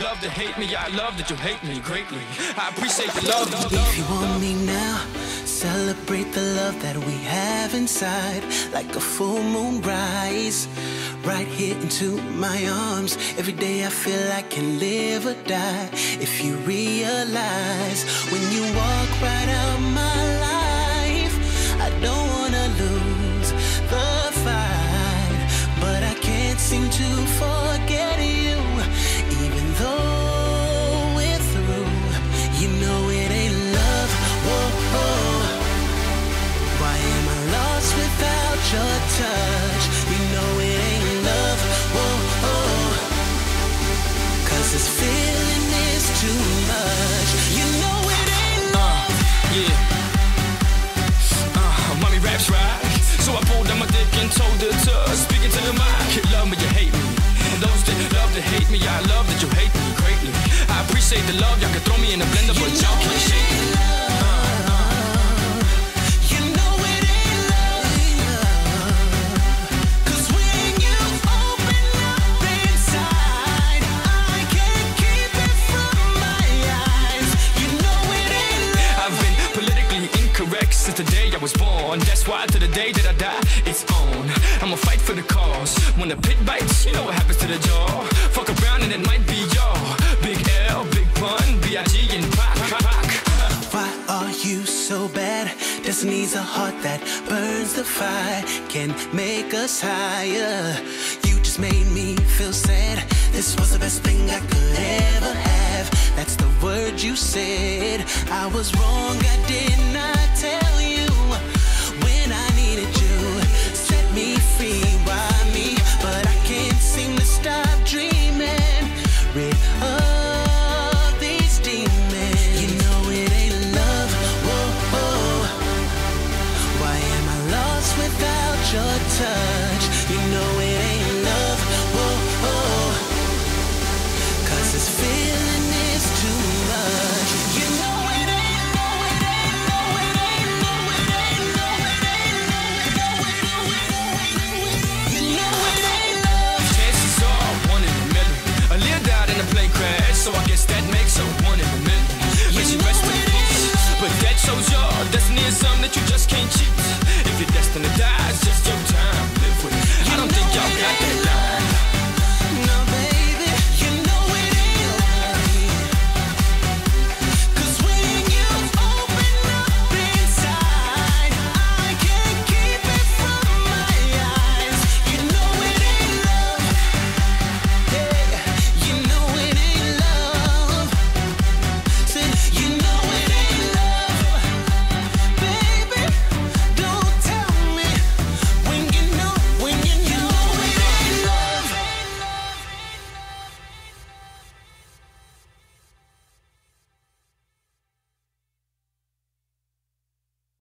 love to hate me. I love that you hate me greatly. I appreciate the love. If you want me now, celebrate the love that we have inside, like a full moon rise. Right here into my arms. Every day I feel I can live or die. If you realize when you walk right out my appreciate the love, y'all can throw me in a blender, but y'all can't shake it since the day I was born. That's why to the day that I die, it's on. I'ma fight for the cause. When the pit bites, you know what happens to the jaw. You so bad? Destiny's a heart that burns the fire, can make us higher. You just made me feel sad. This was the best thing I could ever have. That's the word you said. I was wrong, I did not